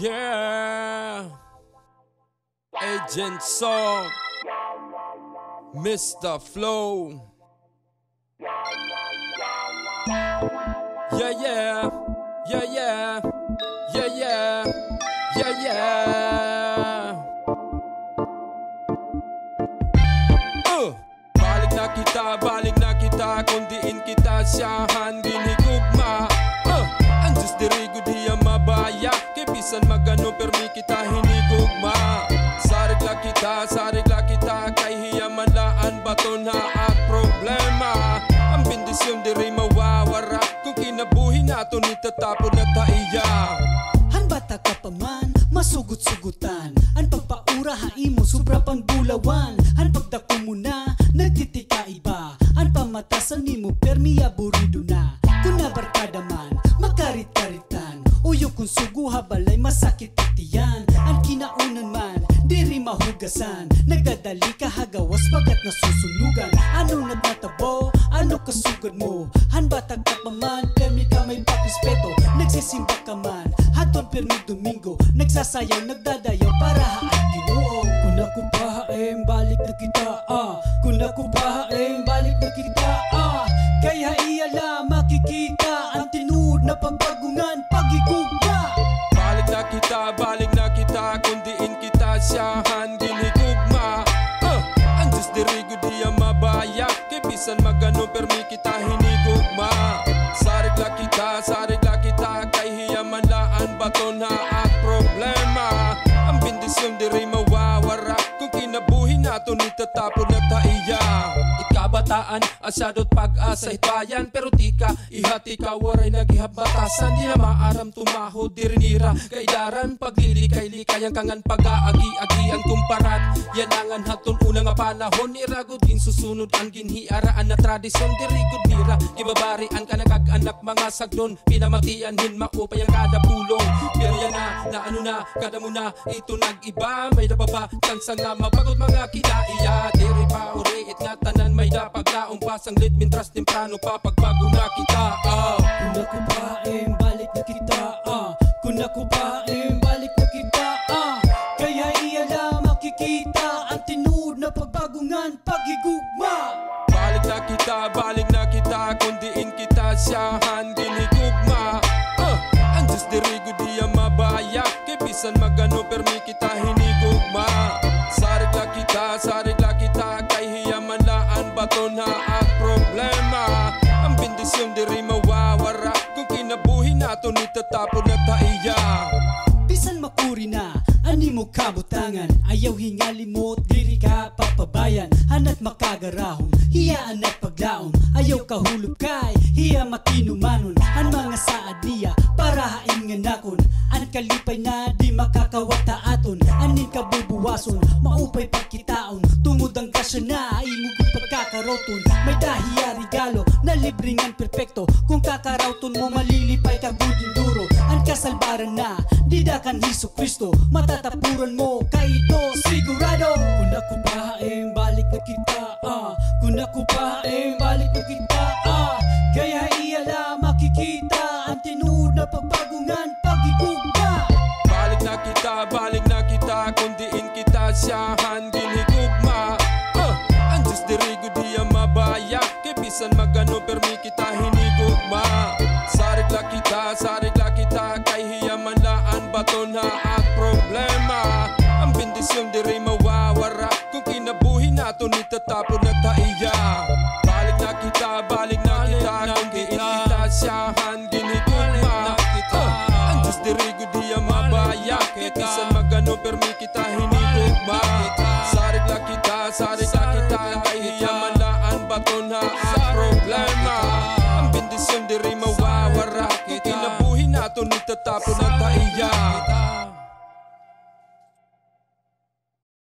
Yeah. Agent Song. Mr. Flow. Yeah, yeah. Yeah, yeah. Yeah, yeah. Yeah, yeah. Uh. Balik na kita, balik na kita Kung diin kita siyahan, ginhigugma kinabuhi nato ni tatapon na taiya Han bata ka pa man, masugot-sugutan. An pagpaura haimo, sobra pang bulawan Han pagdako mo na, nagtitika iba. An pamatasan nimo, permi aburido na. Kung nabarkada man, makarit-karitan. Uyo kung suguha balay, masakit titiyan An kinaunan man, diri mahugasan. Nagdadali ka hagawas bagat nasusunugan. Ano nagmatabo, ano kasugad mo. Han bata ka pa man, permi ka may papispeto Nagsisimba ka man, haton permi domingo. Nagsasayaw, nagdadayaw para haan ginoo. Kung ako pahaim, balik na kita ah. Kung ako pahaim, balik na kita ah. Kaya iyala makikita Ang tinuod na pagbagungan, Kibisan magano permi kita hinigugma. Sarigla kita, sarigla kita Kay hiyamanlaan bato na at problema? Ang bendisyon diri mawawara Kung kinabuhi nato ni tatapon na taiya Ikabataan, asyadot pag-asa bayan Pero di ka, ihati ka waray nagihapbatasan Di na maaram tumahod, dirinira Kaidaran, paglili kay likayang kangan pag-aagi-agian kumparat Yanangan haton unang nga panahon. Iragod din susunod ang ginhiaraan na tradisyon. Dirigod nira, gibabarian ka nagag-anak mga sagdon. Pinamatian hin maupay ang kada pulong. Pero yan na, na ano na, kada mo na Ito nag-iba, may nababa Tansa nga mapagod mga kinaiya. Diri pa uriit nga tanan may napaglaong pasang lit Mintras temprano pa pagbago na kita ah. Kung ako balik na kita ah Kung ako kinabuhi nato ni tatapon na taiya. Bisan makuri na, ani mo kabutangan. Ayaw hingali mo, diri ka papabayan. Hanat makagarahon, hiyaan at paglaom. Ayaw kahulog kay, hiya matinumanon. Ang mga saad niya, para hain nga nakon An kalipay na di makakawata aton. Anin kabubuwason, maupay pagkitaon. Tungod ang kasya na, imugod pagkakaroton May dahiya regalo, na libringan perpekto. Kung kakarauton mo, malilipay ka gudin duro Ang kasalbaran na, didakan Heso Kristo. Matatapuran mo, kay ito sigurado. Kung ako pahaim, balik na kita ah. Kung ako pahaim, balik na kita ah. Kaya iyala makikita Ang tinuod na pagbagungan, pagigugma Balik na kita, balik na kita Kung diin kita siyahan, bato na at problema. Ang bendisyon diri mawawara Kung kinabuhi nato ni tatapon na taiya. Balik na kita, balik na kita Kung diin kita. siyahan, ginhigugma uh, Ang Diyos dirigo diya mabaya. Kibisan magano permi